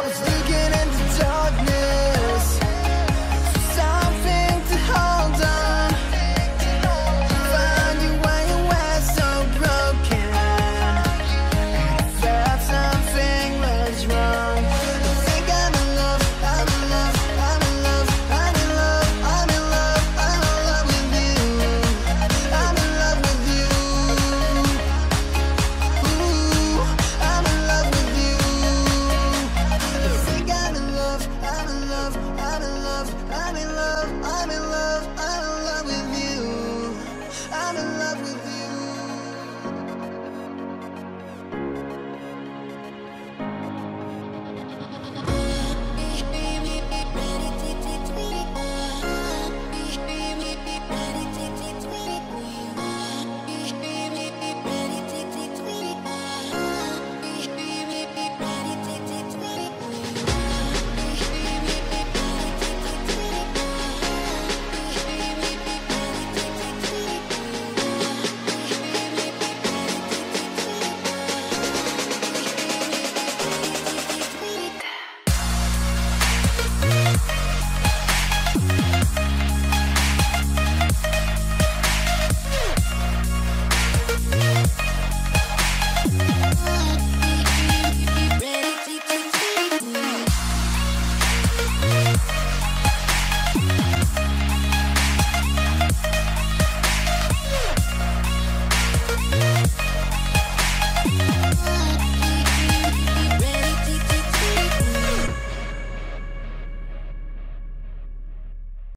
I was thinking